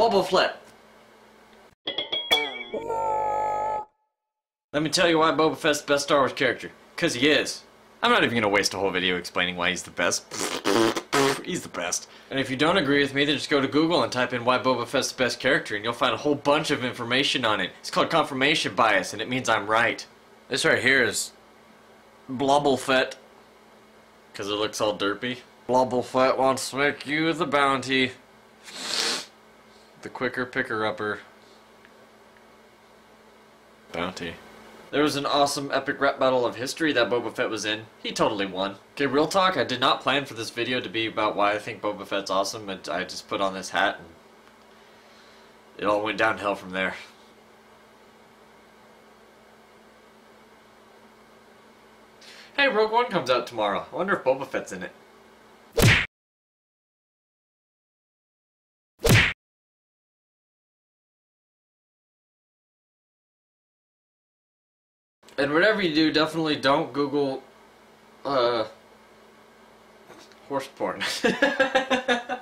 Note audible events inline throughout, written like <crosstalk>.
Boba Fett. Let me tell you why Boba Fett's the best Star Wars character. Cause he is. I'm not even gonna waste a whole video explaining why he's the best. <laughs> he's the best. And if you don't agree with me, then just go to Google and type in why Boba Fett's the best character, and you'll find a whole bunch of information on it. It's called confirmation bias, and it means I'm right. This right here is Blobble Fett. Cause it looks all derpy. Blobble Fett wants to make you the bounty. The quicker picker upper. Bounty. There was an awesome epic rap battle of history that Boba Fett was in. He totally won. Okay, real talk, I did not plan for this video to be about why I think Boba Fett's awesome, but I just put on this hat and it all went downhill from there. Hey, Rogue One comes out tomorrow. I wonder if Boba Fett's in it. And whatever you do, definitely don't Google, uh, horse porn. <laughs> I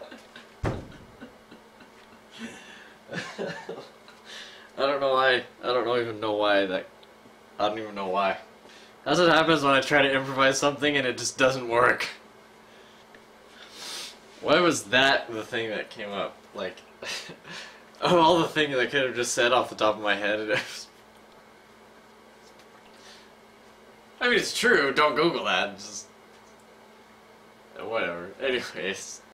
don't know why, I don't even know why that, I don't even know why. That's what happens when I try to improvise something and it just doesn't work. Why was that the thing that came up? Like, <laughs> of all the things I could have just said off the top of my head, it was I mean, it's true. Don't Google that. Just whatever. Anyways.